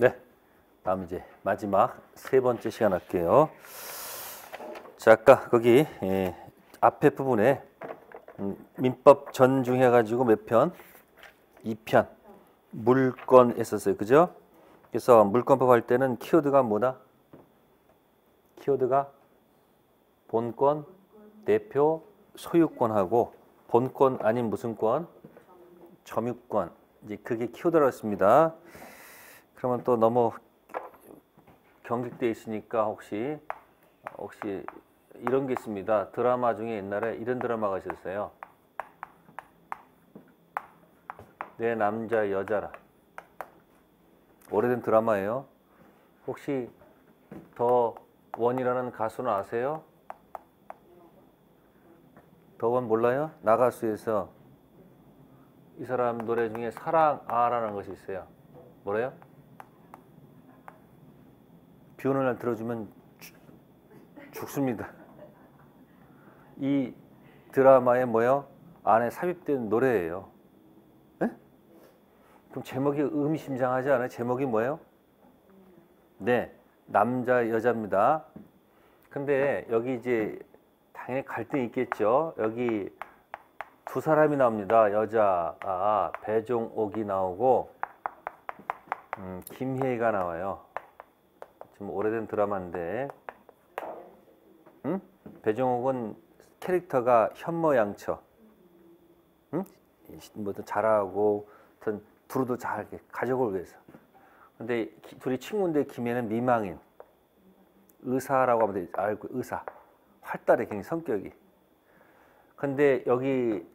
네. 다음 이제 마지막 세 번째 시간 할게요. 자, 아까 거기 예, 앞에 부분에 음, 민법 전중해 가지고 몇 편? 2편. 물건 했었어요. 그죠? 그래서 물건법 할 때는 키워드가 뭐다? 키워드가 본권, 대표, 소유권하고 본권 아닌 무슨 권? 점유권. 이제 그게 키워드라고 습니다 그러면 또 너무 경직돼 있으니까 혹시 혹시 이런 게 있습니다. 드라마 중에 옛날에 이런 드라마가 있었어요. 내 남자 여자라. 오래된 드라마예요. 혹시 더 원이라는 가수는 아세요? 더원 몰라요? 나가수에서 이 사람 노래 중에 사랑 아라는 것이 있어요. 뭐래요? 비 오는 날 들어주면 죽, 죽습니다. 이 드라마에 뭐요? 안에 삽입된 노래예요. 에? 그럼 제목이 의미심장하지 않아요? 제목이 뭐예요? 네, 남자 여자입니다. 근데 여기 이제 당연히 갈등이 있겠죠. 여기 두 사람이 나옵니다. 여자가 배종옥이 나오고 음, 김희애가 나와요. 좀 오래된 드라마인데 응? 배정옥은 캐릭터가 현모양처. 응? 뭐든 잘하고 어떤 두루도 잘 가족을 위해서. 근데 기, 둘이 친구인데 김혜는 미망인. 의사라고 하면 돼 알고 의사. 활달해 굉장히 성격이. 근데 여기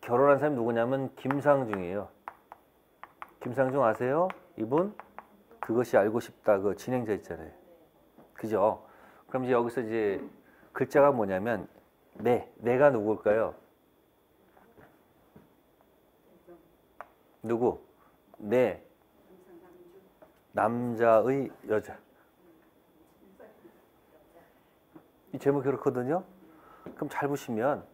결혼한 사람이 누구냐면 김상중이에요. 김상중 아세요? 이분 그것이 알고 싶다 그 진행자 있잖아요. 그죠? 그럼 이제 여기서 이제 글자가 뭐냐면 네, 내가 누굴까요? 누구? 네. 남자의 여자. 이 제목이 그렇거든요. 그럼 잘 보시면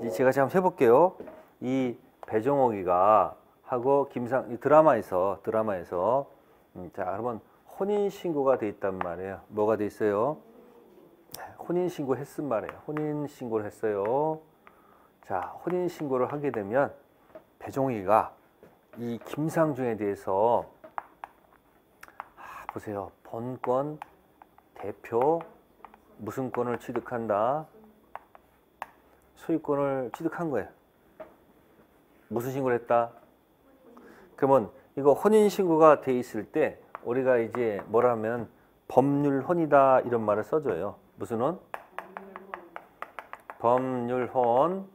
이제 제가 한번 해볼게요. 이 배정옥이가 하고 김상 이 드라마에서 드라마에서 음, 자, 그러면 혼인 신고가 돼 있단 말이에요. 뭐가 돼 있어요? 혼인 신고 했은 말이에요. 혼인 신고를 했어요. 자, 혼인 신고를 하게 되면 배종이가 이 김상중에 대해서 아, 보세요. 본권 대표 무슨 권을 취득한다? 소유권을 취득한 거예요. 무슨 신고를 했다? 그러면 이거 혼인 신고가 돼 있을 때 우리가 이제 뭐라면 법률혼이다 이런 말을 써줘요. 무슨 혼? 법률혼.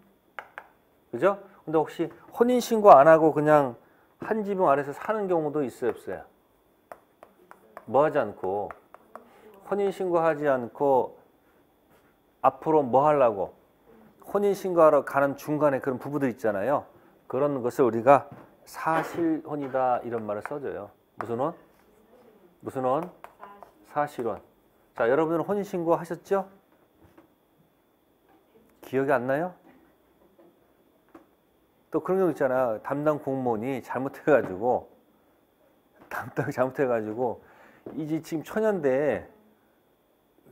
그죠? 근데 혹시 혼인 신고 안 하고 그냥 한 지붕 아래서 사는 경우도 있어요, 없어요? 뭐 하지 않고 혼인 신고하지 않고 앞으로 뭐 하려고 혼인 신고하러 가는 중간에 그런 부부들 있잖아요. 그런 것을 우리가 사실혼이다 이런 말을 써줘요. 무슨 혼? 무슨 혼? 사실혼. 자, 여러분은 혼인신고 하셨죠? 기억이 안 나요? 또 그런 경우 있잖아. 담당 공무원이 잘못해가지고 담당 잘못해가지고 이제 지금 천연대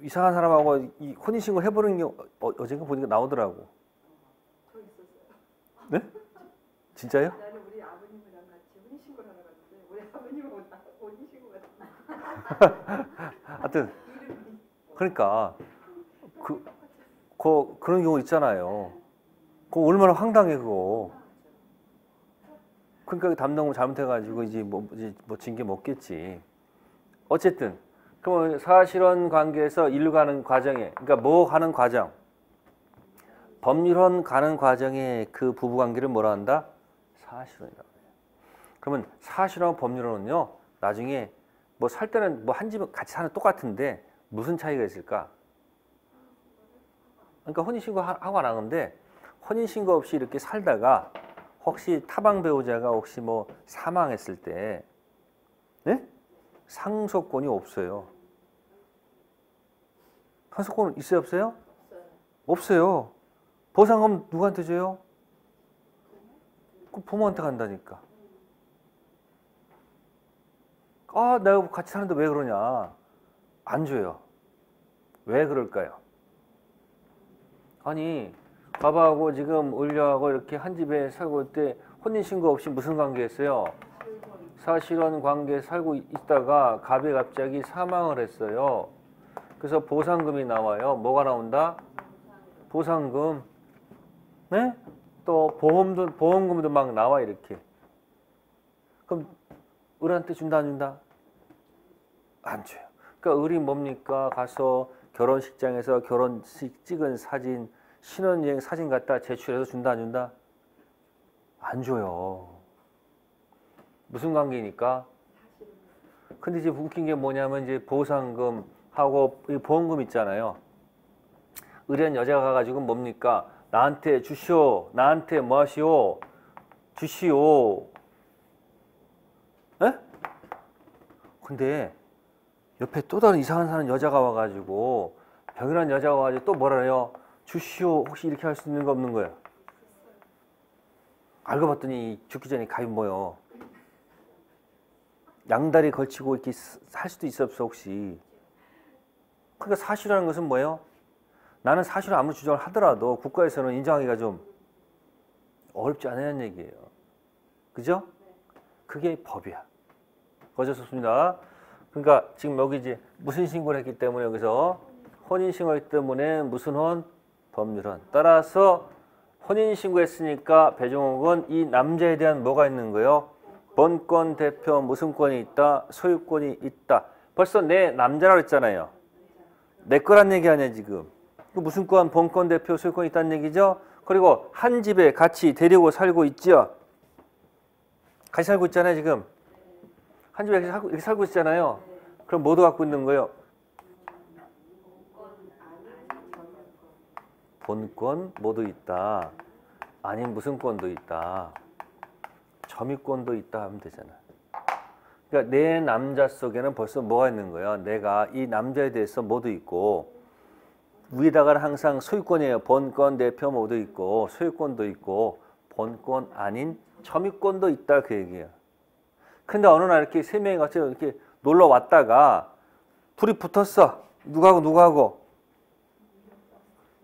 이상한 사람하고 이 혼인신고 해보는 경우 어, 어젠가 보니까 나오더라고. 네? 진짜요? 하여튼 그러니까 그, 그 그런 경우 있잖아요. 그 얼마나 황당해 그거. 그러니까 그 담당을 잘못해가지고 이제 뭐 이제 뭐 징계 먹겠지. 어쨌든 그럼 사실혼 관계에서 일로 가는 과정에 그러니까 뭐 하는 과정 법률혼 가는 과정에 그 부부 관계를 뭐라 한다? 사실혼이라고 해요. 그러면 사실혼 법률혼은요 나중에 뭐 살 때는 뭐 한 집은 같이 사는 똑같은데 무슨 차이가 있을까? 그러니까 혼인신고 하고 안 하는데 혼인신고 없이 이렇게 살다가 혹시 타방 배우자가 혹시 뭐 사망했을 때 네? 상속권이 없어요. 상속권 있어요 없어요? 없어요. 보상금 누구한테 줘요? 그 부모한테 간다니까. 아, 내가 같이 사는데 왜 그러냐? 안 줘요. 왜 그럴까요? 아니, 밥하고 지금 을려하고 이렇게 한 집에 살고 있을 때 혼인신고 없이 무슨 관계였어요? 사실혼 관계 살고 있다가 갑이 갑자기 사망을 했어요. 그래서 보상금이 나와요. 뭐가 나온다? 보상금. 네? 또 보험도 보험금도 막 나와 이렇게. 그럼 을한테 준다 안 준다? 안 줘요. 그러니까 을이 뭡니까? 가서 결혼식장에서 결혼식 찍은 사진, 신혼여행 사진 갖다 제출해서 준다 안 준다? 안 줘요. 무슨 관계니까? 근데 이제 웃긴 게 뭐냐면 이제 보상금 하고 이 보험금 있잖아요. 의뢰한 여자가 가가지고 뭡니까? 나한테 주시오. 나한테 뭐 하시오? 주시오. 에? 근데 옆에 또 다른 이상한 사는 여자가 와가지고 병이란 여자가 와가지고 또 뭐라 해요? 주시오. 혹시 이렇게 할 수 있는 거 없는 거예요? 알고 봤더니 죽기 전에 가입 뭐요? 양다리 걸치고 이렇게 살 수도 있어 없어 혹시? 그러니까 사실이라는 것은 뭐예요? 나는 사실을 아무리 주장을 하더라도 국가에서는 인정하기가 좀 어렵지 않다는 얘기예요. 그죠? 그게 법이야. 수 없습니다. 그러니까 지금 여기 이제 무슨 신고를 했기 때문에 여기서 혼인 신고했기 때문에 무슨 혼? 법률혼. 따라서 혼인 신고했으니까 배종옥은 이 남자에 대한 뭐가 있는 거예요? 본권 대표 무슨 권이 있다? 소유권이 있다. 벌써 내 남자라고 했잖아요. 내 거란 얘기 아니야 지금. 그 무슨 권 본권 대표 소유권이 있다는 얘기죠. 그리고 한 집에 같이 데리고 살고 있죠. 같이 살고 있잖아요 지금. 한 집에 살고, 이렇게 살고 있잖아요. 그럼 뭐도 갖고 있는 거예요? 본권 모두 있다. 아닌 무슨 권도 있다. 점유권도 있다 하면 되잖아. 그러니까 내 남자 속에는 벌써 뭐가 있는 거야? 내가 이 남자에 대해서 모두 있고 위에다가는 항상 소유권이에요. 본권 대표 모두 있고 소유권도 있고 본권 아닌 점유권도 있다 그 얘기야. 근데 어느 날 이렇게 세 명이 같이 이렇게 놀러 왔다가 둘이 붙었어. 누구하고 누구하고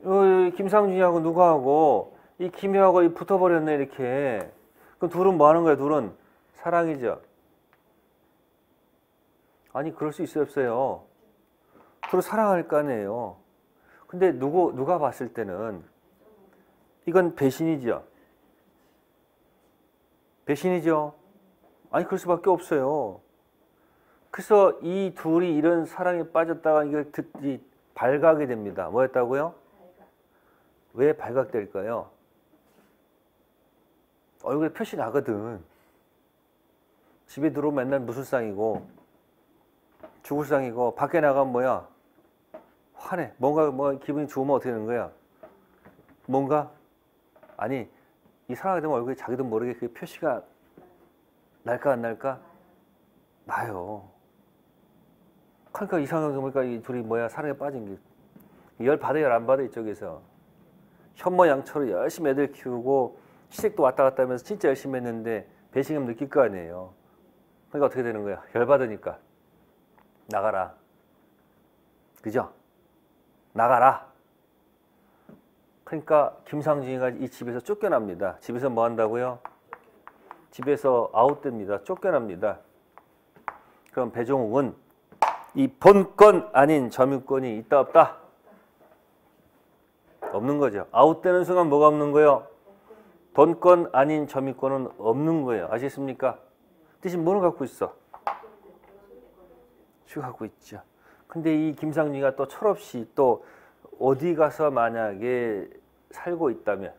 어, 김상준이하고 누구하고 이 김희하고 붙어버렸네 이렇게. 그럼 둘은 뭐 하는 거야? 둘은 사랑이죠. 아니 그럴 수 있어요 없어요? 둘을 사랑할 거 아니에요. 근데 누구 누가 봤을 때는 이건 배신이죠. 배신이죠. 아니 그럴 수밖에 없어요. 그래서 이 둘이 이런 사랑에 빠졌다가 이게 듣지 발각이 됩니다. 뭐였다고요? 왜 발각될까요? 얼굴에 표시 나거든. 집에 들어오면 맨날 무슨 쌍이고 죽을 쌍이고 밖에 나가면 뭐야? 화내. 뭔가 뭐 기분이 좋으면 어떻게 되는 거야? 뭔가 아니 이 사랑하게 되면 얼굴에 자기도 모르게 그 표시가 날까 안 날까? 나요. 그러니까 이상하게 보니까 이 둘이 뭐야 사랑에 빠진 게 열 받아 열 안 받아 이쪽에서 현모양처로 열심히 애들 키우고 시댁도 왔다 갔다 하면서 진짜 열심히 했는데 배신감 느낄 거 아니에요. 그러니까 어떻게 되는 거야? 열 받으니까 나가라. 그죠? 나가라. 그러니까 김상진이가 이 집에서 쫓겨납니다. 집에서 뭐 한다고요? 집에서 아웃됩니다. 쫓겨납니다. 그럼 배종욱은 이 본권 아닌 점유권이 있다 없다? 없는 거죠. 아웃되는 순간 뭐가 없는 거예요? 본권 아닌 점유권은 없는 거예요. 아시겠습니까? 대신 뭐는 갖고 있어? 주 갖고 있죠. 근데 이 김상준이가 또 철없이 또 어디 가서 만약에 살고 있다면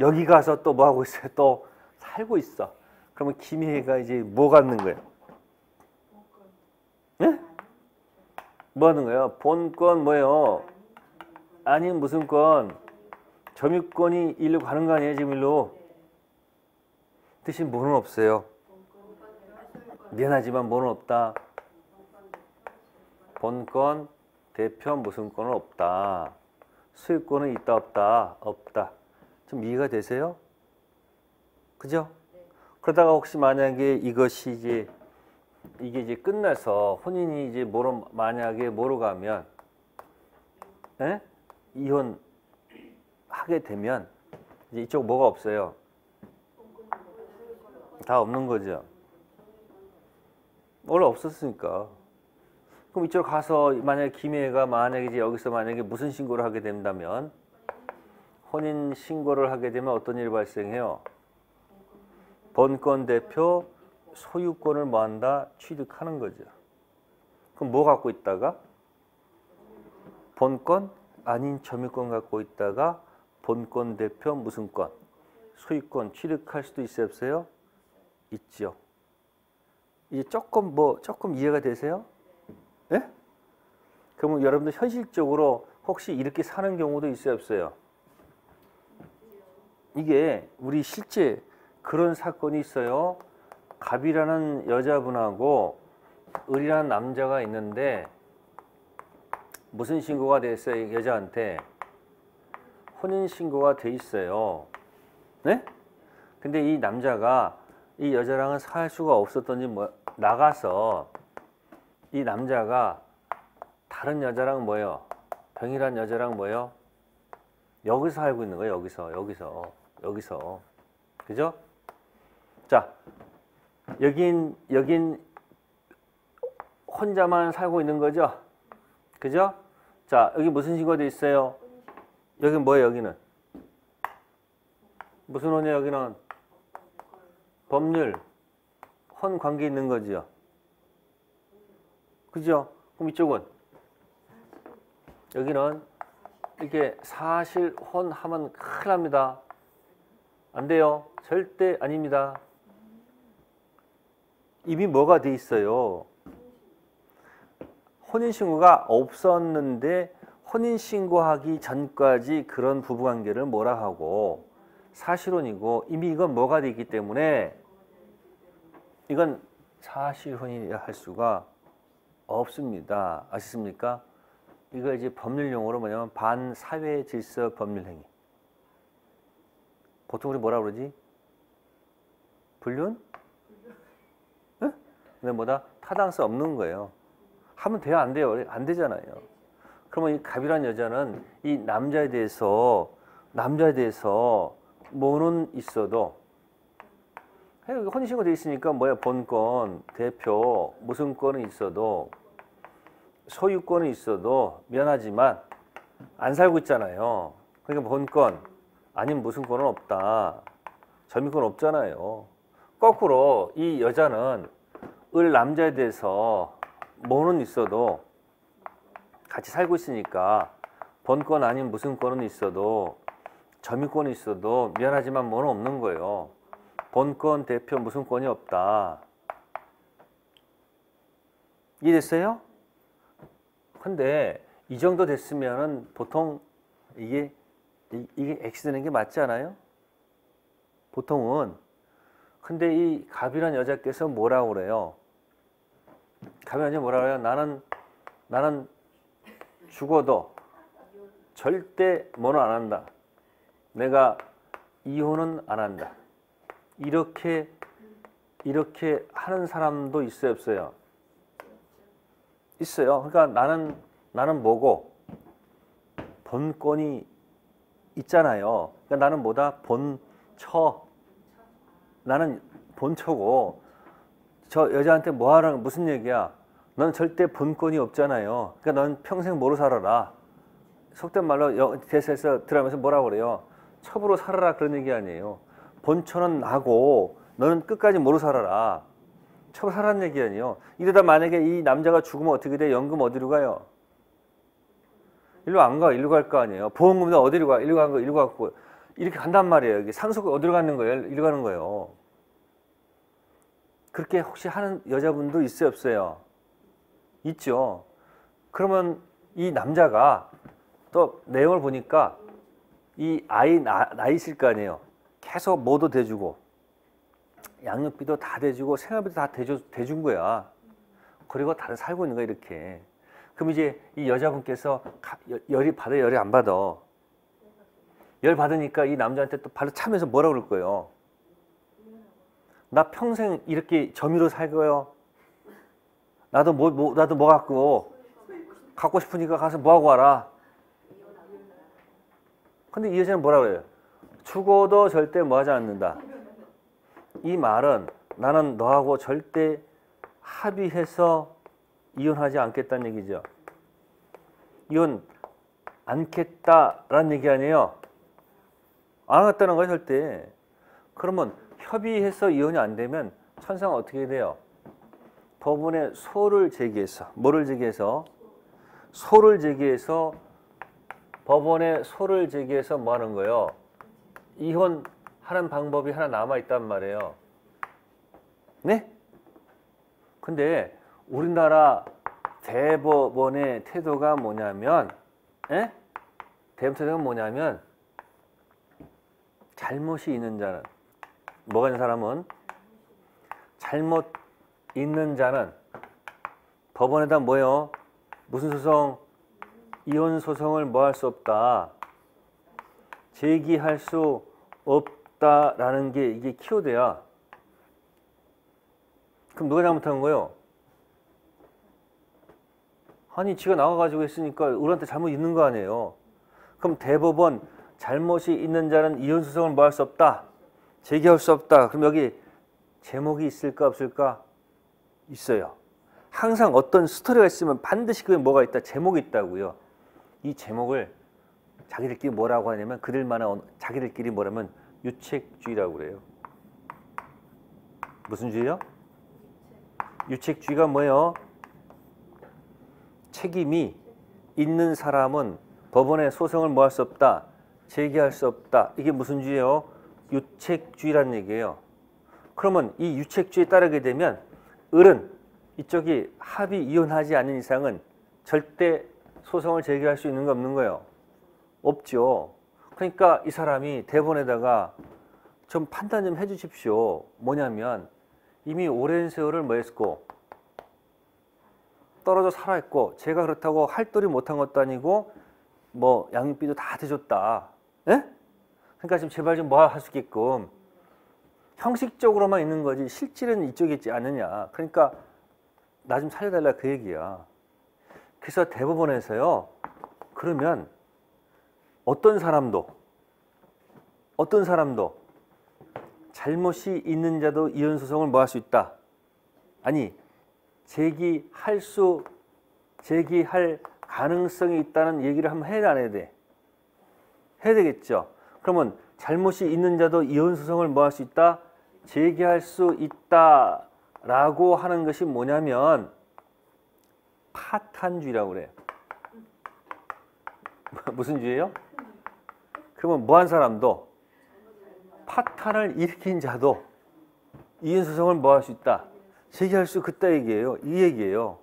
여기 가서 또 뭐 하고 있어요? 또 살고 있어. 그러면 김희애가 이제 뭐 갖는 거예요? 예? 뭐 하는 거예요? 본권 뭐예요? 아닌 무슨 권? 점유권이 일로 가는 거 아니에요, 지금 일로? 대신 뭐는 없어요. 미안하지만 뭐는 없다. 본권, 대표 무슨 권은 없다. 수익권은 있다 없다. 없다. 좀 이해가 되세요? 그죠? 그러다가 혹시 만약에 이것이 이제 이게 이제 끝나서 혼인이 이제 뭐로 만약에 뭐로 가면 에? 이혼 하게 되면 이제 이쪽 뭐가 없어요? 다 없는 거죠. 원래 없었으니까. 그럼 이쪽 가서 만약에 김혜가 만약에 이제 여기서 만약에 무슨 신고를 하게 된다면 혼인 신고를 하게 되면 어떤 일이 발생해요? 본권 대표 소유권을 뭐한다? 취득하는 거죠. 그럼 뭐 갖고 있다가? 본권 아닌 점유권 갖고 있다가 본권 대표 무슨 권? 소유권 취득할 수도 있어요, 없어요? 있죠. 이제 조금 뭐 조금 이해가 되세요? 예? 그러면 여러분들 현실적으로 혹시 이렇게 사는 경우도 있어요, 없어요? 이게 우리 실제 그런 사건이 있어요. 갑이라는 여자분하고 을이라는 남자가 있는데 무슨 신고가 됐어요? 여자한테 혼인 신고가 돼 있어요. 네? 근데 이 남자가 이 여자랑은 살 수가 없었던지 뭐 나가서 이 남자가 다른 여자랑 뭐요? 병이란 여자랑 뭐요? 여기서 살고 있는 거예요. 여기서 여기서 여기서 그죠? 자 여긴 여긴 혼자만 살고 있는 거죠. 그죠? 자 여기 무슨 신고가 돼 있어요? 여기 뭐예요? 여기는 무슨 혼이에요? 여기는 법률 혼 관계 있는 거죠. 그죠? 그럼 이쪽은 여기는 이렇게 사실 혼 하면 큰일 납니다. 안 돼요. 절대 아닙니다. 이미 뭐가 돼 있어요? 혼인신고가 없었는데 혼인신고하기 전까지 그런 부부관계를 뭐라 하고 사실혼이고 이미 이건 뭐가 돼 있기 때문에 이건 사실혼이라 할 수가 없습니다. 아시습니까? 이거 이제 법률용어로 뭐냐면 반사회 질서 법률 행위. 보통 우리 뭐라 그러지? 불륜? 응? 근데 뭐다? 타당성 없는 거예요. 하면 돼요? 안 돼요? 안 되잖아요. 그러면 이 갑이란 여자는 이 남자에 대해서 남자에 대해서 뭐는 있어도 혼인신고 돼 있으니까 뭐야 본권 대표 무슨 권은 있어도 소유권은 있어도 미안하지만 안 살고 있잖아요. 그러니까 본권 아니면 무슨 권은 없다. 점유권 없잖아요. 거꾸로 이 여자는 을 남자에 대해서 뭐는 있어도 같이 살고 있으니까 본권 아닌 무슨 권은 있어도 점유권이 있어도 미안하지만 뭐는 없는 거예요. 본권 대표 무슨 권이 없다. 이해됐어요? 근데 이 정도 됐으면은 보통 이게 이게 X 되는 게 맞지 않아요? 보통은 근데 이 갑이란 여자께서 뭐라고 그래요? 갑이란 여자 뭐라고 그래요? 나는 나는 죽어도 절대 뭐는 안 한다. 내가 이혼은 안 한다. 이렇게 이렇게 하는 사람도 있어요, 없어요? 있어요. 그러니까 나는 나는 뭐고 본권이 있잖아요. 그러니까 나는 뭐다 본처. 나는 본처고 저 여자한테 뭐 하라는 무슨 얘기야? 넌 절대 본권이 없잖아요. 그러니까 넌 평생 뭐로 살아라. 속된 말로 대사에서 드라마에서 뭐라고 그래요? 첩으로 살아라 그런 얘기 아니에요. 본처는 나고 너는 끝까지 뭐로 살아라. 첩으로 살아라는 얘기 아니에요. 이러다 만약에 이 남자가 죽으면 어떻게 돼? 연금 어디로 가요? 일로 안 가. 일로 갈 거 아니에요. 보험금도 어디로 가? 일로 간 거, 일로 갔고. 이렇게 간단 말이에요. 이게 상속 어디로 가는 거예요? 일로 가는 거예요. 그렇게 혹시 하는 여자분도 있어요, 없어요? 있죠. 그러면 이 남자가 또 내용을 보니까 이 아이 나, 나 있을 거 아니에요. 계속 뭐도 대주고 양육비도 다 대주고 생활비도 다 대줘, 대준 거야. 그리고 다들 살고 있는 거야 이렇게. 그럼 이제 이 여자분께서 열이 받아 열이 안 받아. 열 받으니까 이 남자한테 또 바로 차면서 뭐라 그럴 거예요. 나 평생 이렇게 점유로 살 거요. 나도 뭐, 뭐 나도 뭐 갖고 갖고 싶으니까 가서 뭐 하고 와라. 근데 이 여자는 뭐라 그래요? 죽어도 절대 뭐 하지 않는다. 이 말은 나는 너하고 절대 합의해서 이혼하지 않겠다는 얘기죠. 이혼 않겠다라는 얘기 아니에요. 안 하겠다는 거예요, 절대. 그러면 협의해서 이혼이 안 되면 천상 어떻게 돼요? 법원에 소를 제기해서 뭐를 제기해서 소를 제기해서 법원에 소를 제기해서 뭐 하는 거예요? 이혼하는 방법이 하나 남아 있단 말이에요. 네? 근데 우리나라 대법원의 태도가 뭐냐면 에? 대법원 태도가 뭐냐면 잘못이 있는 자는 뭐가 있는 사람은 잘못 있는 자는 법원에다 뭐요? 무슨 소송? 이혼 소송을 뭐 할 수 없다. 제기할 수 없다라는 게 이게 키워드야. 그럼 누가 잘못한 거예요? 아니 지가 나와가지고 했으니까 우리한테 잘못 있는 거 아니에요. 그럼 대법원 잘못이 있는 자는 이혼 소송을 뭐 할 수 없다. 제기할 수 없다. 그럼 여기 제목이 있을까 없을까? 있어요. 항상 어떤 스토리가 있으면 반드시 그게 뭐가 있다. 제목이 있다고요. 이 제목을 자기들끼리 뭐라고 하냐면 그들만의 언- 자기들끼리 뭐라면 유책주의라고 그래요. 무슨 주의요? 유책주의가 뭐예요? 책임이 있는 사람은 법원에 소송을 뭐 할 수 없다. 제기할 수 없다. 이게 무슨 주의예요? 유책주의라는 얘기예요. 그러면 이 유책주의에 따르게 되면 을은 이쪽이 합의 이혼하지 않는 이상은 절대 소송을 제기할 수 있는 거 없는 거예요. 없죠. 그러니까 이 사람이 대본에다가 좀 판단 좀 해주십시오. 뭐냐면 이미 오랜 세월을 뭐 했고 떨어져 살아있고 제가 그렇다고 할도리 못한 것도 아니고 뭐 양육비도 다 대줬다. 예? 그러니까 지금 제발 좀 뭐 할 수 있게끔 형식적으로만 있는 거지 실질은 이쪽에 있지 않느냐. 그러니까 나 좀 살려달라 그 얘기야. 그래서 대법원에서요. 그러면 어떤 사람도 어떤 사람도 잘못이 있는 자도 이혼 소송을 뭐 할 수 있다. 아니 제기할 수 제기할 가능성이 있다는 얘기를 한번 해야 안 해야 돼? 해야 되겠죠. 그러면 잘못이 있는 자도 이혼 소송을 뭐 할 수 있다? 제기할 수 있다라고 하는 것이 뭐냐면 파탄주의라고 그래. 무슨 주의예요? 그러면 뭐 한 사람도 파탄을 일으킨 자도 이혼 소송을 뭐 할 수 있다? 제기할 수 있다 얘기예요. 이 얘기예요.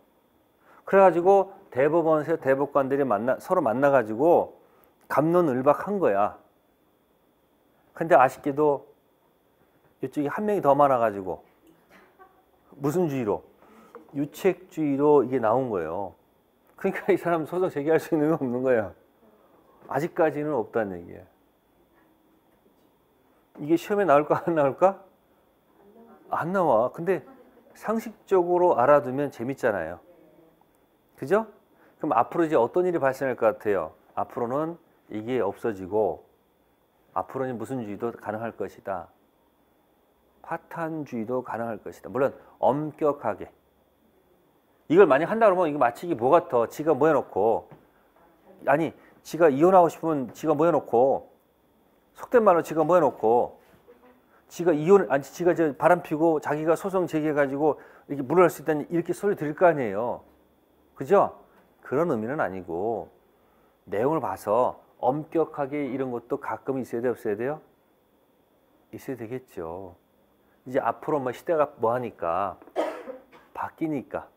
그래가지고 대법원에서 대법관들이 만나 서로 만나가지고 감론을박한 거야. 근데 아쉽게도 이쪽에 한 명이 더 많아가지고 무슨 주의로 유책주의로 이게 나온 거예요. 그러니까 이 사람 소송 제기할 수 있는 건 없는 거예요. 아직까지는 없다는 얘기예요. 이게 시험에 나올까 안 나올까? 안 나와. 근데 상식적으로 알아두면 재밌잖아요. 그죠? 그럼 앞으로 이제 어떤 일이 발생할 것 같아요? 앞으로는 이게 없어지고 앞으로는 무슨 주의도 가능할 것이다. 파탄주의도 가능할 것이다. 물론 엄격하게. 이걸 만약 한다 그러면 이거 마치 뭐 같아? 지가 뭐 해놓고 아니 지가 이혼하고 싶으면 지가 뭐 해놓고 속된 말로 지가 뭐 해놓고 지가 이혼 아니 지가 저 바람 피고 자기가 소송 제기해 가지고 이렇게 물러날 수 있다는 이렇게 소리 들을 거 아니에요. 그죠? 그런 의미는 아니고 내용을 봐서 엄격하게 이런 것도 가끔 있어야 돼 없어야 돼요? 있어야 되겠죠. 이제 앞으로 뭐 시대가 뭐 하니까 바뀌니까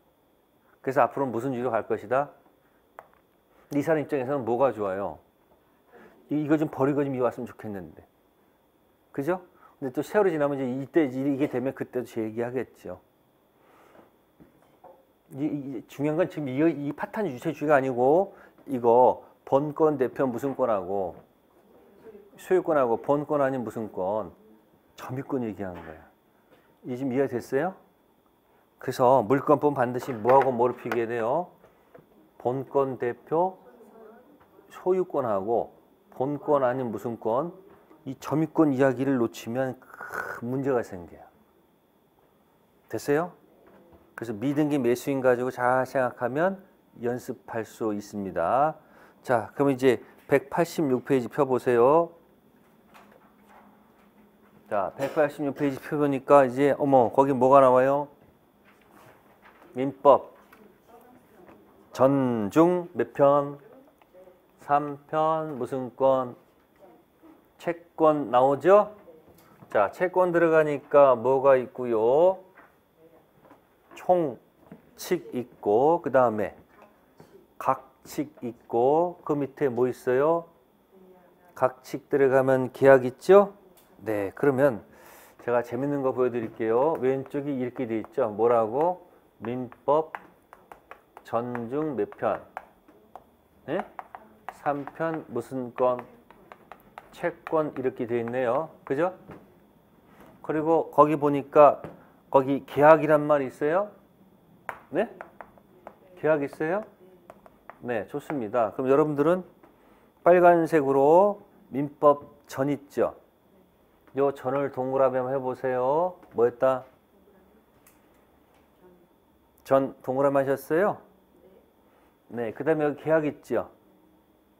그래서 앞으로 무슨 주로 갈 것이다. 이 사람 입장에서는 뭐가 좋아요? 이- 이거 좀 버리고 좀 이왔으면 좋겠는데, 그죠? 근데 또 세월이 지나면 이제 이때 이게 되면 그때도 제 얘기하겠죠. 이, 이- 중요한 건 지금 이, 이 파탄 유체주의가 아니고 이거 번권 대표 무슨 권하고 소유권하고 번권 아닌 무슨 권 점유권 얘기하는 거야. 이 지금 이해됐어요? 그래서 물권법 반드시 뭐하고 뭐를 피게 돼요? 본권 대표 소유권하고 본권 아닌 무슨 권? 이 점유권 이야기를 놓치면 큰 문제가 생겨요. 됐어요? 그래서 미등기 매수인 가지고 잘 생각하면 연습할 수 있습니다. 자, 그럼 이제 186페이지 펴보세요. 자, 186페이지 펴보니까 이제 어머 거기 뭐가 나와요? 민법 전중 몇 편? 3편 무슨 권? 채권 나오죠? 자, 채권 들어가니까 뭐가 있고요? 총칙 있고 그 다음에 각칙 있고 그 밑에 뭐 있어요? 각칙 들어가면 계약 있죠? 네, 그러면 제가 재밌는 거 보여드릴게요. 왼쪽이 이렇게 돼 있죠? 뭐라고? 민법 전중 몇 편? 네? 3편 무슨 건? 채권 이렇게 돼 있네요. 그죠? 그리고 거기 보니까 거기 계약이란 말이 있어요? 네? 계약 있어요? 네, 좋습니다. 그럼 여러분들은 빨간색으로 민법 전 있죠? 요 전을 동그라미 한번 해보세요. 뭐였다? 전 동그라미 하셨어요? 네, 그 다음에 여기 계약 있죠?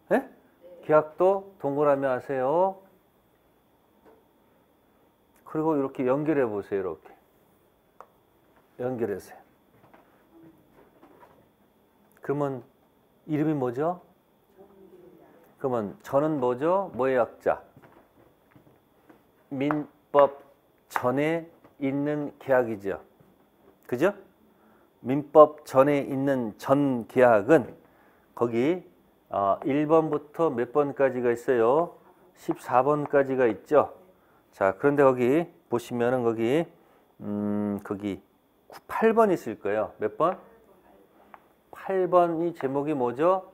네? 계약도 동그라미 하세요. 그리고 이렇게 연결해 보세요. 이렇게. 연결하세요. 그러면 이름이 뭐죠? 그러면 저는 뭐죠? 뭐의 약자? 민법 전에 있는 계약이죠. 그죠? 민법 전에 있는 전 계약은 거기 어, 1번부터 몇 번까지가 있어요? 14번까지가 있죠. 자, 그런데 거기 보시면은 거기 음, 거기 8번 있을 거예요. 몇 번? 8번이 제목이 뭐죠?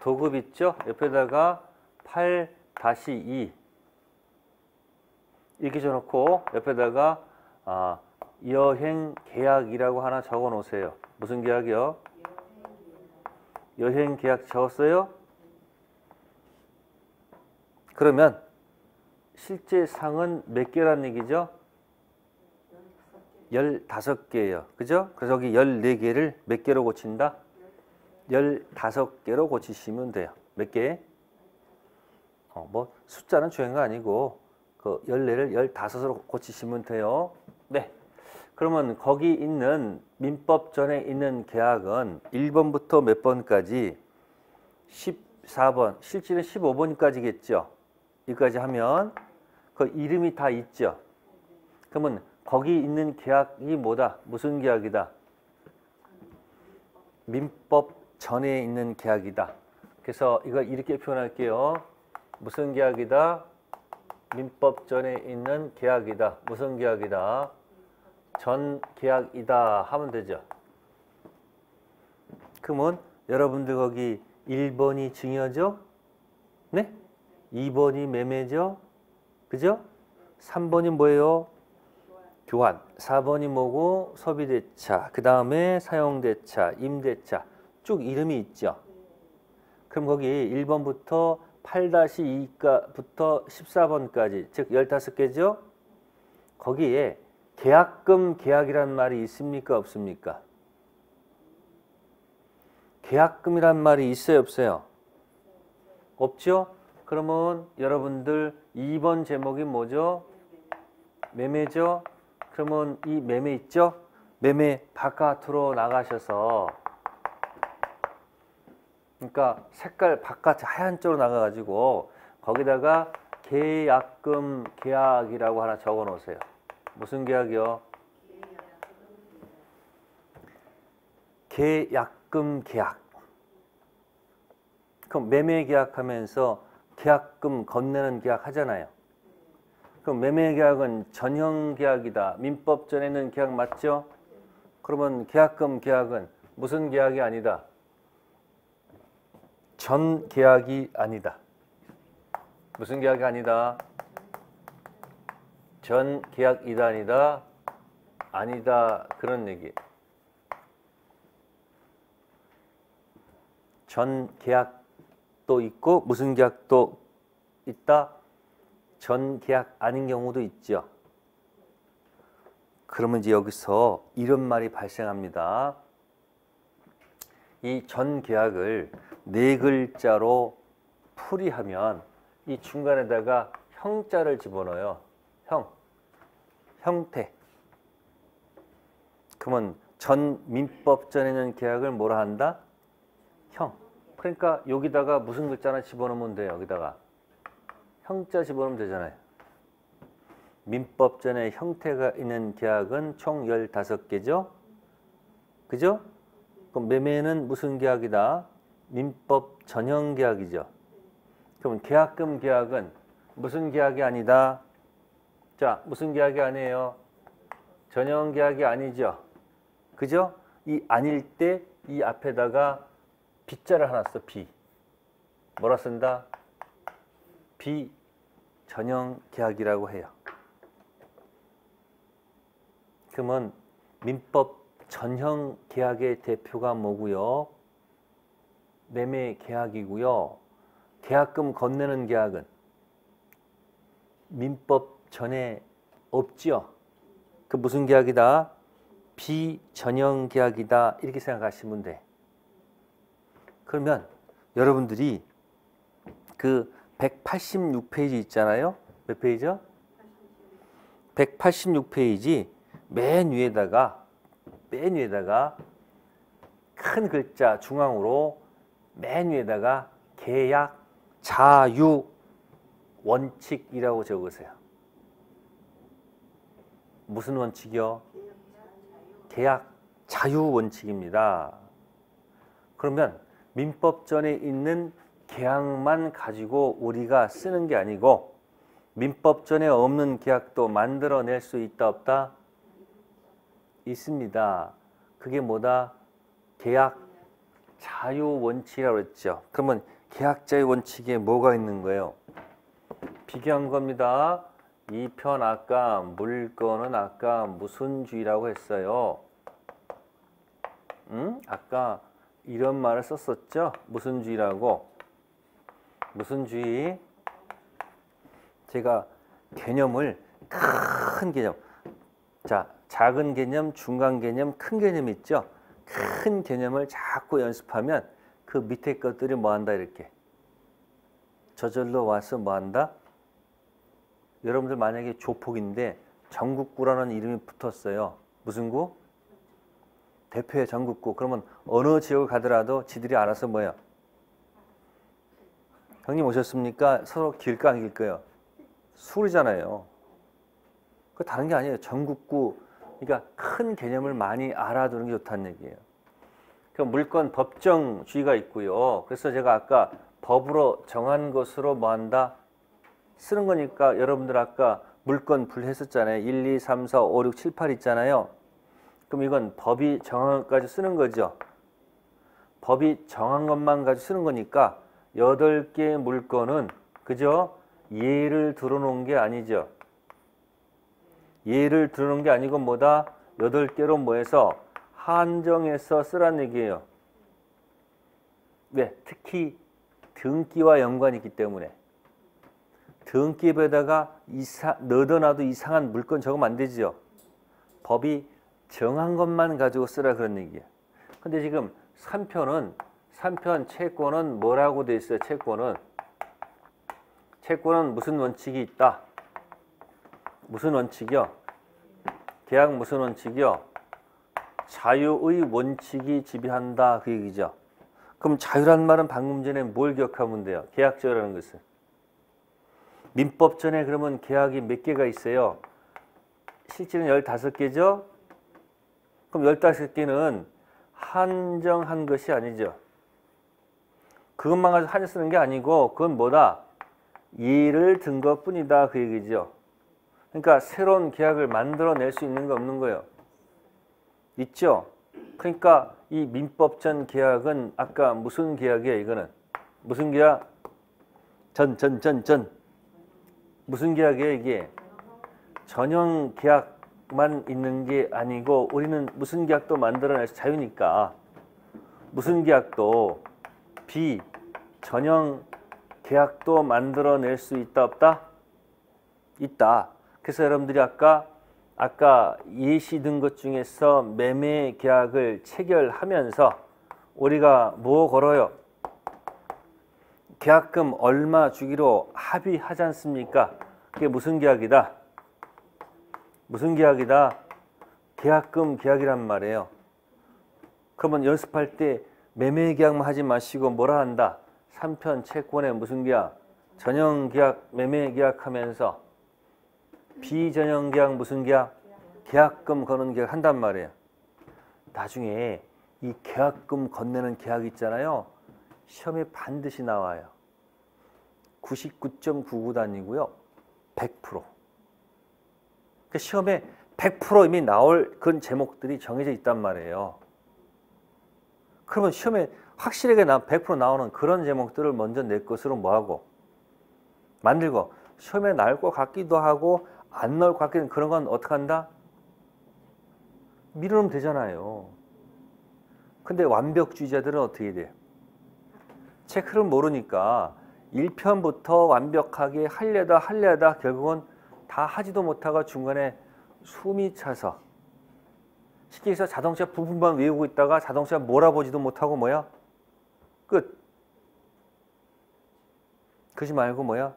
도급 있죠? 옆에다가 8-2 이렇게 적어놓고 옆에다가 아, 여행 계약이라고 하나 적어 놓으세요. 무슨 계약이요? 여행 계약 적었어요? 그러면 실제 상은 몇 개란 얘기죠? 15개예요. 그죠? 그래서 여기 14개를 몇 개로 고친다? 15개로 고치시면 돼요. 몇 개? 어, 뭐 숫자는 중요한 거 아니고 그 14를 15으로 고치시면 돼요. 네. 그러면 거기 있는 민법 전에 있는 계약은 1번부터 몇 번까지 14번, 실제는 15번까지겠죠. 여기까지 하면 그 이름이 다 있죠. 그러면 거기 있는 계약이 뭐다? 무슨 계약이다? 민법 전에 있는 계약이다. 그래서 이걸 이렇게 표현할게요. 무슨 계약이다? 민법 전에 있는 계약이다. 무슨 계약이다? 전 계약이다 하면 되죠. 그러면 여러분들 거기 1번이 증여죠? 네? 2번이 매매죠? 그죠? 3번이 뭐예요? 교환. 4번이 뭐고? 소비대차. 그 다음에 사용대차, 임대차. 쭉 이름이 있죠. 그럼 거기 1번부터 8-2부터 14번까지, 즉 15개죠? 거기에 계약금 계약이란 말이 있습니까? 없습니까? 계약금이란 말이 있어요? 없어요? 없죠? 그러면 여러분들 2번 제목이 뭐죠? 매매죠? 그러면 이 매매 있죠? 매매 바깥으로 나가셔서 그러니까 색깔 바깥 하얀 쪽으로 나가가지고 거기다가 계약금 계약이라고 하나 적어 놓으세요. 무슨 계약이요? 계약금 계약. 그럼 매매 계약하면서 계약금 건네는 계약 하잖아요. 그럼 매매 계약은 전형 계약이다. 민법 전에는 계약 맞죠? 그러면 계약금 계약은 무슨 계약이 아니다. 전 계약이 아니다. 무슨 계약이 아니다. 전 계약 이단이다. 아니다 그런 얘기. 전 계약도 있고 무슨 계약도 있다. 전 계약 아닌 경우도 있죠. 그러면 이제 여기서 이런 말이 발생합니다. 이 전 계약을 네 글자로 풀이하면 이 중간에다가 형자를 집어넣어요. 형, 형태. 그러면 전 민법전에는 계약을 뭐라 한다? 형. 그러니까 여기다가 무슨 글자 하나 집어넣으면 돼요. 여기다가 형자 집어넣으면 되잖아요. 민법전에 형태가 있는 계약은 총 15개죠. 그죠? 그럼 매매는 무슨 계약이다? 민법 전형 계약이죠. 그럼 계약금 계약은 무슨 계약이 아니다? 자, 무슨 계약이 아니에요? 전형 계약이 아니죠. 그죠? 이 아닐 때 이 앞에다가 빗자를 하나 써, 비. 뭐라 쓴다? 비 전형 계약이라고 해요. 그러면 민법 전형 계약의 대표가 뭐고요? 매매 계약이고요. 계약금 건네는 계약은 민법 전에 없죠. 그 무슨 계약이다? 비전형 계약이다. 이렇게 생각하시면 돼. 그러면 여러분들이 그 186페이지 있잖아요. 몇 페이지요? 186페이지 맨 위에다가 맨 위에다가 큰 글자 중앙으로 맨 위에다가 계약 자유 원칙이라고 적으세요. 무슨 원칙이요? 계약 자유 원칙입니다. 그러면 민법전에 있는 계약만 가지고 우리가 쓰는 게 아니고 민법전에 없는 계약도 만들어낼 수 있다 없다? 있습니다. 그게 뭐다? 계약 자유 원칙이라고 했죠. 그러면 계약 자유 원칙에 뭐가 있는 거예요? 비교한 겁니다. 이 편 아까 물건은 아까 무슨 주의라고 했어요? 음? 아까 이런 말을 썼었죠? 무슨 주의라고? 무슨 주의? 제가 개념을 큰 개념. 자, 작은 개념, 중간 개념, 큰 개념 있죠? 큰 개념을 자꾸 연습하면 그 밑에 것들이 뭐 한다 이렇게. 저절로 와서 뭐 한다? 여러분들 만약에 조폭인데 전국구라는 이름이 붙었어요. 무슨 구? 대표의 전국구. 그러면 어느 지역을 가더라도 지들이 알아서 뭐야? 형님 오셨습니까? 서로 길까 안 길까요? 술이잖아요. 그 다른 게 아니에요. 전국구. 그러니까 큰 개념을 많이 알아두는 게 좋다는 얘기예요. 그 물건 법정주의가 있고요. 그래서 제가 아까 법으로 정한 것으로 뭐 한다? 쓰는 거니까 여러분들 아까 물건 분했었잖아요. 1, 2, 3, 4, 5, 6, 7, 8 있잖아요. 그럼 이건 법이 정한 것까지 쓰는 거죠. 법이 정한 것만 가지고 쓰는 거니까 8개의 물건은 그죠? 예를 들어놓은 게 아니죠. 예를 들어놓은 게 아니고 뭐다? 8개로 뭐해서 한정해서 쓰란 얘기예요. 왜? 특히 등기와 연관이 있기 때문에. 등기에다가 이사, 넣어놔도 이상한 물건 적으면 안 되죠. 법이 정한 것만 가지고 쓰라 그런 얘기예요. 근데 지금 3편은 3편 채권은 뭐라고 돼 있어요? 채권은 채권은 무슨 원칙이 있다? 무슨 원칙이요? 계약 무슨 원칙이요? 자유의 원칙이 지배한다 그 얘기죠. 그럼 자유란 말은 방금 전에 뭘 기억하면 돼요? 계약자라는 것은. 민법전에 그러면 계약이 몇 개가 있어요? 실제는 15개죠? 그럼 15개는 한정한 것이 아니죠. 그것만 가지고 한정 쓰는 게 아니고 그건 뭐다? 예를 든 것뿐이다 그 얘기죠. 그러니까 새로운 계약을 만들어낼 수 있는 거 없는 거예요. 있죠? 그러니까 이 민법전 계약은 아까 무슨 계약이야 이거는? 무슨 계약? 전, 전, 전, 전. 무슨 계약이에요 이게? 전형 계약 계약만 있는 게 아니고 우리는 무슨 계약도 만들어낼 수 자유니까 무슨 계약도 비 전형 계약도 만들어낼 수 있다 없다? 있다. 그래서 여러분들이 아까 아까 예시 든 것 중에서 매매 계약을 체결하면서 우리가 뭐 걸어요? 계약금 얼마 주기로 합의하지 않습니까? 그게 무슨 계약이다? 무슨 계약이다? 계약금 계약이란 말이에요. 그러면 연습할 때 매매 계약만 하지 마시고 뭐라 한다? 3편 채권에 무슨 계약? 전형 계약, 매매 계약 하면서 비전형 계약 무슨 계약? 계약금 거는 계약 한단 말이에요. 나중에 이 계약금 건네는 계약 있잖아요. 시험에 반드시 나와요. 99.99단이고요. 100%. 그러니까 시험에 100% 이미 나올 그런 제목들이 정해져 있단 말이에요. 그러면 시험에 확실하게 나, 100% 나오는 그런 제목들을 먼저 낼 것으로 뭐하고 만들고 시험에 나올 것 같기도 하고 안 나올 것 같기도 그런 건 어떻게 한다? 미루면 되잖아요. 근데 완벽주의자들은 어떻게 돼? 체크를 모르니까 1편부터 완벽하게 하려다 하려다 결국은 다 하지도 못하고 중간에 숨이 차서 쉽게 해서 자동차 부품만 외우고 있다가 자동차 몰아보지도 못하고 뭐야? 끝. 그러지 말고 뭐야?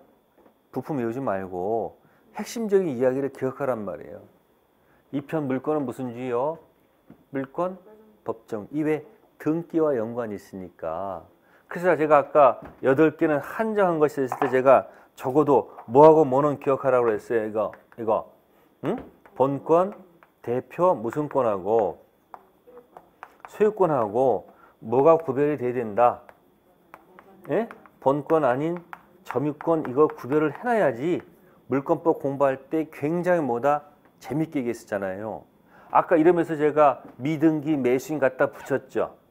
부품 외우지 말고 핵심적인 이야기를 기억하란 말이에요. 이편 물건은 무슨 주요? 물건 법정 이외 등기와 연관이 있으니까 그래서 제가 아까 여덟 개는 한정한 것이 있을 때 제가 적어도 뭐하고 뭐는 기억하라고 했어요. 이거 이거 응? 본권 대표 무슨 권하고 소유권하고 뭐가 구별이 돼야 된다. 예? 본권 아닌 점유권 이거 구별을 해놔야지 물권법 공부할 때 굉장히 뭐다 재밌게 얘기했었잖아요. 아까 이러면서 제가 미등기 매수인 갖다 붙였죠.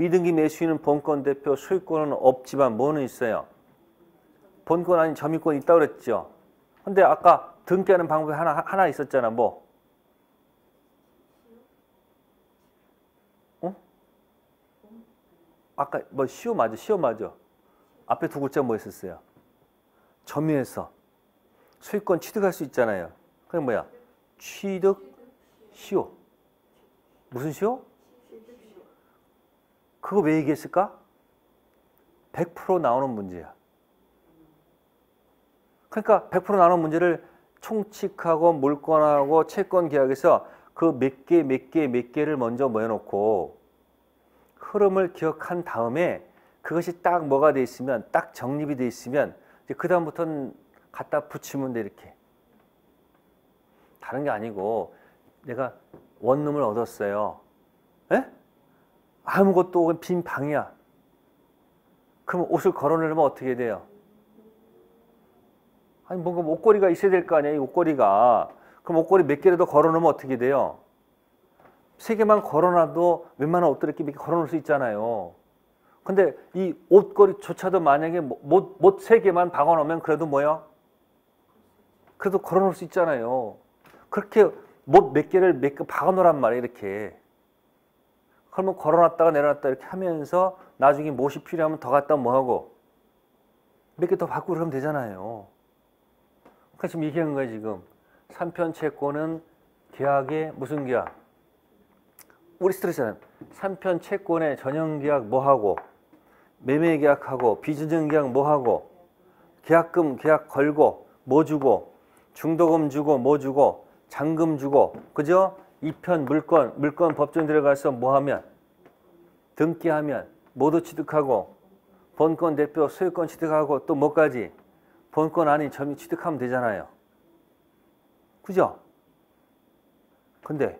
미등기 매수인은 본권 대표 소유권은 없지만 뭐는 있어요? 본권 아닌 점유권 있다고 그랬죠. 근데 아까 등기하는 방법이 하나 하나 있었잖아. 뭐? 어? 아까 뭐 시오 맞아. 시오 맞아. 앞에 두 글자 뭐 있었어요? 점유해서 소유권 취득할 수 있잖아요. 그게 뭐야? 취득 시오. 무슨 시오? 그거 왜 얘기했을까? 100% 나오는 문제야. 그러니까 100% 나오는 문제를 총칙하고 물권하고 채권 계약에서 그 몇 개, 몇 개, 몇 개를 먼저 모여놓고 흐름을 기억한 다음에 그것이 딱 뭐가 돼 있으면 딱 정립이 돼 있으면 이제 그 다음부터는 갖다 붙이면 돼 이렇게. 다른 게 아니고 내가 원룸을 얻었어요. 에? 아무것도 빈 방이야. 그럼 옷을 걸어내려면 어떻게 돼요? 아니 뭔가 옷걸이가 있어야 될 거 아니야 이 옷걸이가. 그럼 옷걸이 몇 개라도 걸어놓으면 어떻게 돼요? 세 개만 걸어놔도 웬만한 옷들 이렇게 걸어놓을 수 있잖아요. 근데 이 옷걸이조차도 만약에 못 세 개만 박아놓으면 그래도 뭐야? 그래도 걸어놓을 수 있잖아요. 그렇게 못 몇 개를 몇 개 박아놓으란 말이에요 이렇게. 그러면 걸어놨다가 내려놨다 이렇게 하면서 나중에 못이 필요하면 더 갖다 뭐하고 몇개더 바꾸고 그러면 되잖아요. 그러니까 지금 얘기한 거예요 지금. 3편 채권은 계약의 무슨 계약? 우리 스트레스는 3편 채권의 전형 계약 뭐하고 매매 계약하고 비전형 계약 뭐하고 계약금 계약 걸고 뭐 주고 중도금 주고 뭐 주고 잔금 주고 그죠? 2편 물건, 물건 법정 들어가서 뭐 하면? 등기하면 모두 취득하고 본권 대표 소유권 취득하고 또 뭐까지? 본권 아닌 점유 취득하면 되잖아요. 그죠? 근데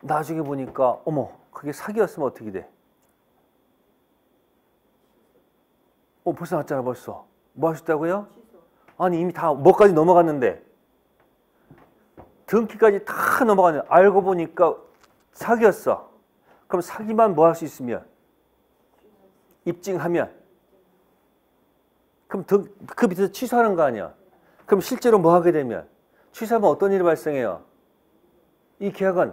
나중에 보니까 어머 그게 사기였으면 어떻게 돼? 어 벌써 났잖아 벌써. 뭐 하셨다고요? 아니 이미 다 뭐까지 넘어갔는데 등기까지 다 넘어가는 알고 보니까 사기였어. 그럼 사기만 뭐 할 수 있으면 입증하면 그럼 등, 그 밑에서 취소하는 거 아니야. 그럼 실제로 뭐 하게 되면 취소하면 어떤 일이 발생해요? 이 계약은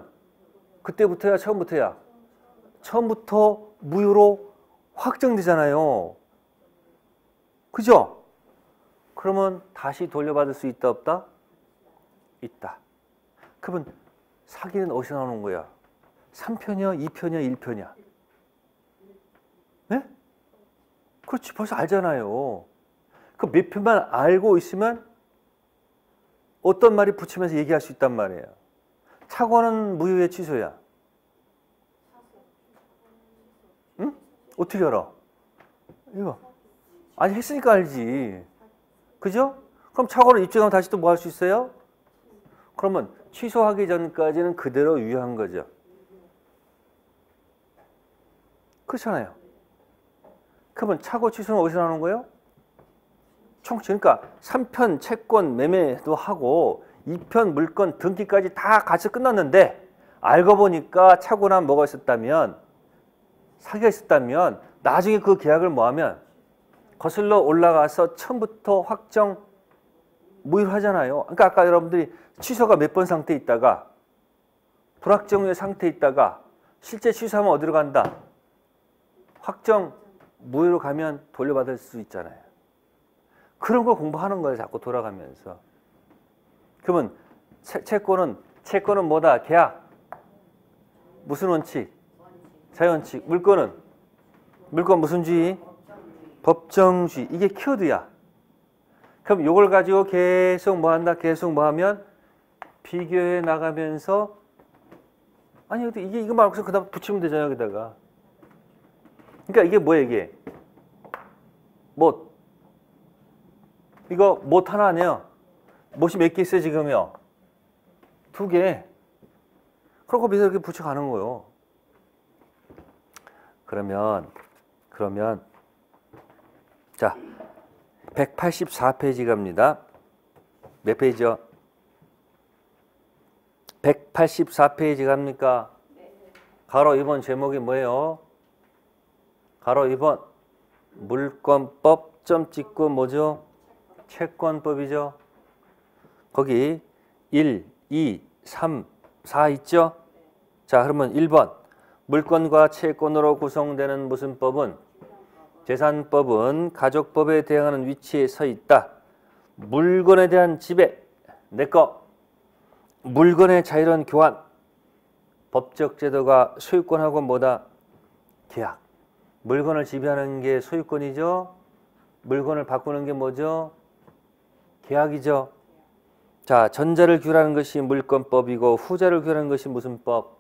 그때부터야 처음부터야 처음부터 무효로 확정되잖아요. 그죠? 그러면 다시 돌려받을 수 있다 없다? 있다. 그러면 사기는 어디서 나오는 거야? 3편이야, 2편이야, 1편이야? 네? 그렇지. 벌써 알잖아요. 그 몇 편만 알고 있으면 어떤 말이 붙이면서 얘기할 수 있단 말이에요. 착오는 무효의 취소야. 응? 어떻게 알아? 이거. 아니, 했으니까 알지. 그죠? 그럼 착오를 입증하면 다시 또 뭐 할 수 있어요? 그러면 취소하기 전까지는 그대로 유효한 거죠. 그렇잖아요. 그러면 착오 취소는 어디서 나오는 거예요? 총 그러니까 3편 채권 매매도 하고 2편 물건 등기까지 다 같이 끝났는데 알고 보니까 착오나 뭐가 있었다면 사기가 있었다면 나중에 그 계약을 뭐하면 거슬러 올라가서 처음부터 확정 무효하잖아요. 그러니까 아까 여러분들이 취소가 몇 번 상태에 있다가 불확정의 상태에 있다가 실제 취소하면 어디로 간다? 확정 무효로 가면 돌려받을 수 있잖아요. 그런 걸 공부하는 거예요. 자꾸 돌아가면서. 그러면 채, 채권은 채권은 뭐다? 계약. 무슨 원칙? 자연칙. 물건은 물건 무슨 주의? 법정주의. 이게 키워드야. 그럼 이걸 가지고 계속 뭐 한다? 계속 뭐 하면 비교해 나가면서 아니 이게 이거 말고서 그다음 붙이면 되잖아요, 여기다가. 그러니까 이게 뭐야 이게? 뭐 이거 못 하나 아니에요? 못이 몇 개 있어요 지금요? 두 개. 그러고 비서 이렇게 붙여가는 거요. 그러면 그러면 자 184페이지 갑니다. 몇 페이지요? 184페이지 갑니까? 가로 2번 제목이 뭐예요? 가로 2번 물권법 점 찍고 뭐죠? 채권법이죠. 거기 1, 2, 3, 4 있죠? 자, 그러면 1번 물권과 채권으로 구성되는 무슨 법은 재산법은 가족법에 대항하는 위치에 서 있다. 물건에 대한 지배, 내거 물건의 자유로운 교환, 법적 제도가 소유권하고 뭐다? 계약. 물건을 지배하는 게 소유권이죠. 물건을 바꾸는 게 뭐죠? 계약이죠. 자, 전자를 규율하는 것이 물권법이고 후자를 규율하는 것이 무슨 법?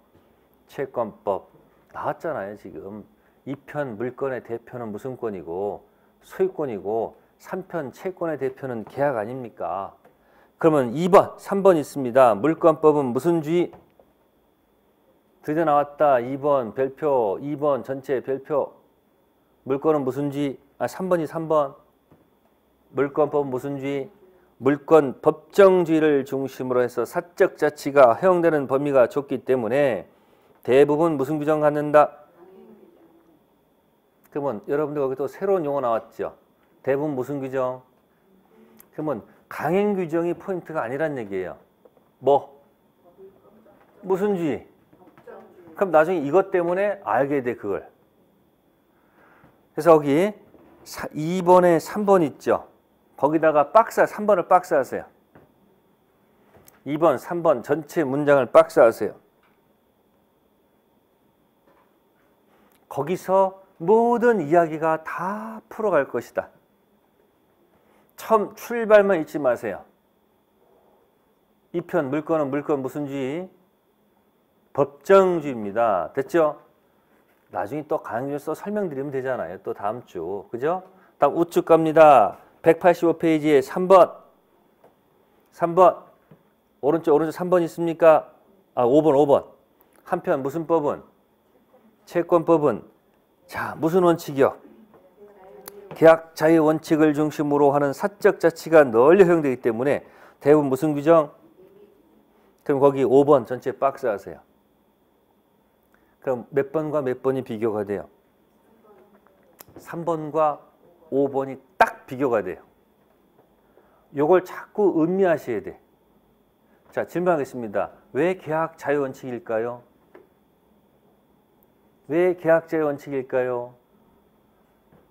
채권법. 나왔잖아요, 지금. 2편 물건의 대표는 무슨 권이고 소유권이고 3편 채권의 대표는 계약 아닙니까? 그러면 2번, 3번 있습니다. 물권법은 무슨 주의? 드디어 나왔다. 2번 별표, 2번 전체 별표. 물건은 무슨 주의? 아, 3번이 3번. 물권법은 무슨 주의? 물권 법정주의를 중심으로 해서 사적 자치가 허용되는 범위가 좁기 때문에 대부분 무슨 규정 갖는다? 그러면 여러분들 거기 또 새로운 용어 나왔죠. 대부분 무슨 규정? 그러면 강행 규정이 포인트가 아니란 얘기예요. 뭐? 무슨 주의? 그럼 나중에 이것 때문에 알게 돼 그걸. 그래서 여기 2번에 3번 있죠. 거기다가 박스 3번을 박스하세요. 2번, 3번 전체 문장을 박스하세요. 거기서 모든 이야기가 다 풀어갈 것이다. 처음 출발만 잊지 마세요. 이 편 물건은 물건 무슨 주의? 법정주의입니다. 됐죠? 나중에 또 강의해서 설명드리면 되잖아요. 또 다음 주. 그죠? 다음 우측 갑니다. 185페이지에 3번. 3번. 오른쪽 오른쪽 3번 있습니까? 아, 5번 5번. 한편 무슨 법은? 채권법은 자, 무슨 원칙이요? 계약 자유 원칙을 중심으로 하는 사적 자치가 널리 허용되기 때문에 대부분 무슨 규정? 그럼 거기 5번 전체 박스 하세요. 그럼 몇 번과 몇 번이 비교가 돼요? 3번과 5번이 딱 비교가 돼요. 요걸 자꾸 음미하셔야 돼. 자, 질문하겠습니다. 왜 계약 자유 원칙일까요? 왜 계약 자유 원칙일까요?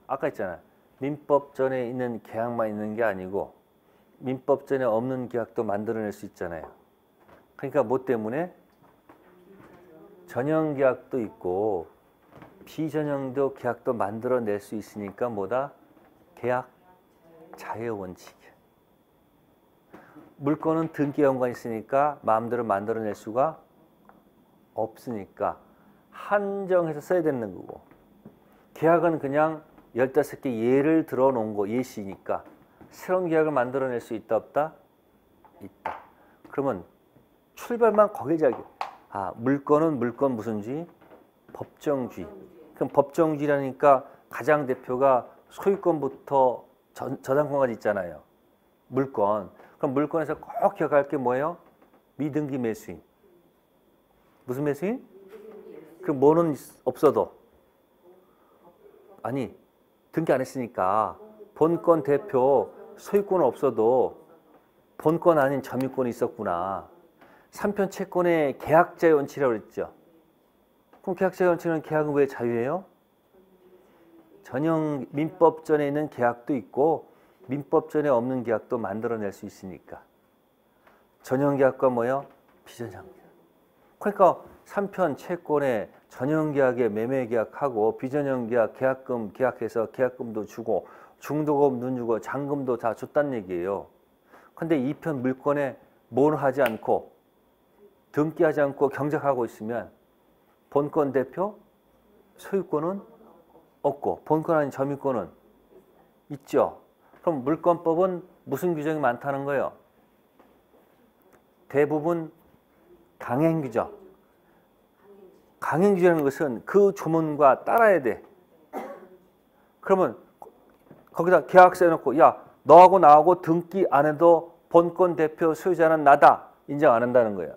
아까 있잖아. 민법전에 있는 계약만 있는 게 아니고 민법전에 없는 계약도 만들어낼 수 있잖아요. 그러니까 뭐 때문에? 전형 계약도 있고 비전형도 계약도 만들어낼 수 있으니까 뭐다? 계약 자유 원칙이야. 물건은 등기 연관 있으니까 마음대로 만들어낼 수가 없으니까 한정해서 써야 되는 거고 계약은 그냥 15개 예를 들어 놓은 거 예시니까 새로운 계약을 만들어낼 수 있다 없다? 있다. 그러면 출발만 거기에 자기 아 물건은 물건 무슨 주의? 법정주의. 그럼 법정주의라니까 가장 대표가 소유권부터 전, 저당권까지 있잖아요. 물건. 그럼 물건에서 꼭 기억할 게 뭐예요? 미등기 매수인. 무슨 매수인? 그 뭐는 없어도 아니 등기 안 했으니까 본권 대표 소유권은 없어도 본권 아닌 점유권이 있었구나. 3편 채권의 계약자 원칙이라고 그랬죠. 그럼 계약자 원칙은 계약은 왜 자유예요? 전형 민법전에 있는 계약도 있고 민법전에 없는 계약도 만들어낼 수 있으니까. 전형 계약과 뭐요? 비전형 계약. 그러니까 3편 채권에 전형 계약에 매매 계약하고 비전형 계약 계약금 계약해서 계약금도 주고 중도금 주고 잔금도 다 줬단 얘기예요. 근데 2편 물건에 뭘 하지 않고 등기하지 않고 경작하고 있으면 본권 대표 소유권은 없고 본권 아닌 점유권은 있죠. 그럼 물권법은 무슨 규정이 많다는 거예요? 대부분 강행 규정. 강행 규정이라는 것은 그 조문과 따라야 돼. 그러면 거기다 계약서 해놓고 야 너하고 나하고 등기 안 해도 본권 대표 소유자는 나다. 인정 안 한다는 거예요.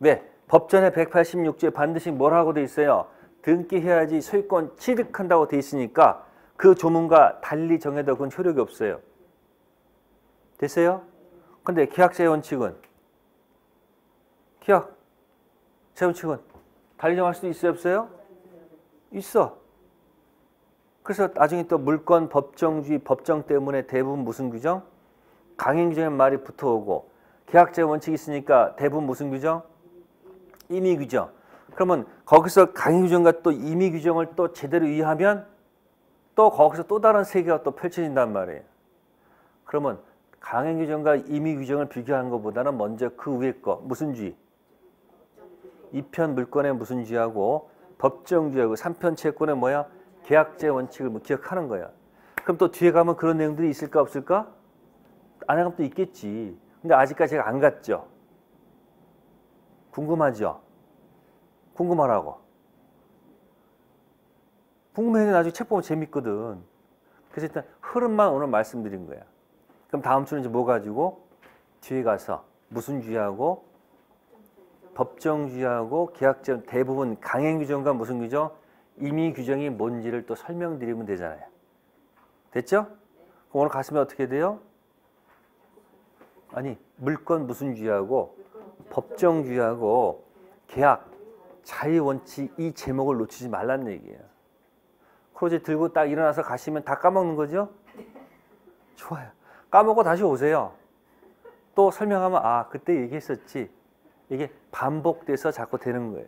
왜? 법전에 186조에 반드시 뭘 하고 돼 있어요? 등기해야지 소유권 취득한다고 돼 있으니까 그 조문과 달리 정해도 그건 효력이 없어요. 됐어요? 근데 계약자의 원칙은 계약 제 원칙은 달리 정할 수도 있어요 없어요? 있어. 그래서 나중에 또 물권 법정주의 법정 때문에 대부분 무슨 규정? 강행 규정의 말이 붙어오고 계약자 원칙이 있으니까 대부분 무슨 규정? 임의 규정. 그러면 거기서 강행 규정과 또 임의 규정을 또 제대로 이해하면 또 거기서 또 다른 세계가 또 펼쳐진단 말이에요. 그러면 강행 규정과 임의 규정을 비교하는 것보다는 먼저 그 위에 거 무슨 주의? 2편 물권의 무슨 주의하고 법정주의하고 3편 채권의 뭐야? 계약제 원칙을 뭐 기억하는 거야. 그럼 또 뒤에 가면 그런 내용들이 있을까 없을까? 안 가면 또 있겠지. 근데 아직까지 제가 안 갔죠. 궁금하죠? 궁금하라고. 궁금해도 나중에 책 보면 재밌거든. 그래서 일단 흐름만 오늘 말씀드린 거야. 그럼 다음 주는 이제 뭐 가지고 뒤에 가서 무슨 주의하고 법정주의하고 계약제 대부분 강행 규정과 무슨 규정, 임의 규정이 뭔지를 또 설명드리면 되잖아요. 됐죠? 오늘 가슴에 어떻게 돼요? 아니 물건 무슨 주의하고 법정 주의하고 계약 자유원칙 이 제목을 놓치지 말란 얘기예요. 크로제 들고 딱 일어나서 가시면 다 까먹는 거죠? 좋아요. 까먹고 다시 오세요. 또 설명하면 아 그때 얘기했었지. 이게 반복돼서 자꾸 되는 거예요.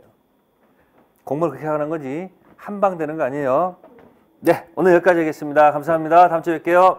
공부를 그렇게 하는 거지 한방 되는 거 아니에요. 네 오늘 여기까지 하겠습니다. 감사합니다. 다음 주에 뵐게요.